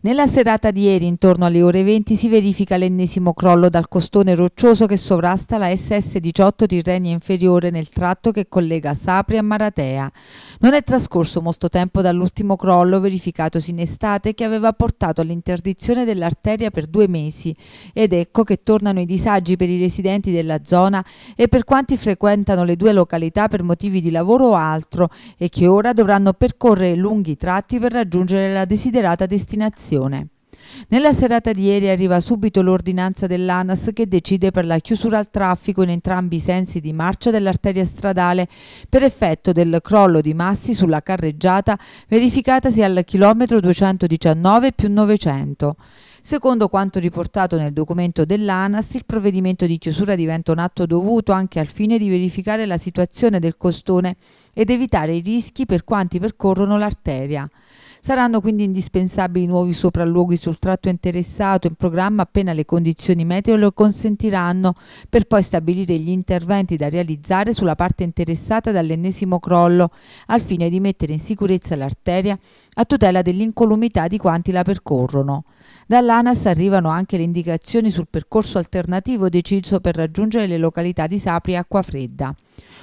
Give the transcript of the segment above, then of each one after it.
Nella serata di ieri, intorno alle ore 20, si verifica l'ennesimo crollo dal costone roccioso che sovrasta la SS18 Tirrenia Inferiore nel tratto che collega Sapri a Maratea. Non è trascorso molto tempo dall'ultimo crollo verificatosi in estate che aveva portato all'interdizione dell'arteria per due mesi ed ecco che tornano i disagi per i residenti della zona e per quanti frequentano le due località per motivi di lavoro o altro e che ora dovranno percorrere lunghi tratti per raggiungere la desiderata destinazione situazione. Nella serata di ieri arriva subito l'ordinanza dell'ANAS che decide per la chiusura al traffico in entrambi i sensi di marcia dell'arteria stradale per effetto del crollo di massi sulla carreggiata verificatasi al chilometro 219 più 900. Secondo quanto riportato nel documento dell'ANAS, il provvedimento di chiusura diventa un atto dovuto anche al fine di verificare la situazione del costone ed evitare i rischi per quanti percorrono l'arteria. Saranno quindi indispensabili nuovi sopralluoghi sul tratto interessato in programma appena le condizioni meteo lo consentiranno, per poi stabilire gli interventi da realizzare sulla parte interessata dall'ennesimo crollo, al fine di mettere in sicurezza l'arteria a tutela dell'incolumità di quanti la percorrono. Dall'ANAS arrivano anche le indicazioni sul percorso alternativo deciso per raggiungere le località di Sapri e Acquafredda.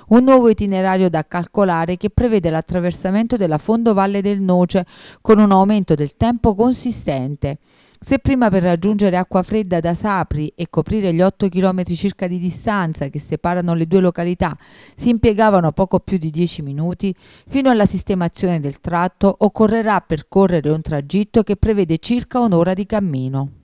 Un nuovo itinerario da calcolare che prevede l'attraversamento della fondovalle del Noce con un aumento del tempo consistente. Se prima per raggiungere acqua fredda da Sapri e coprire gli 8 km circa di distanza che separano le due località si impiegavano poco più di 10 minuti, fino alla sistemazione del tratto occorrerà percorrere un tragitto che prevede circa un'ora di cammino.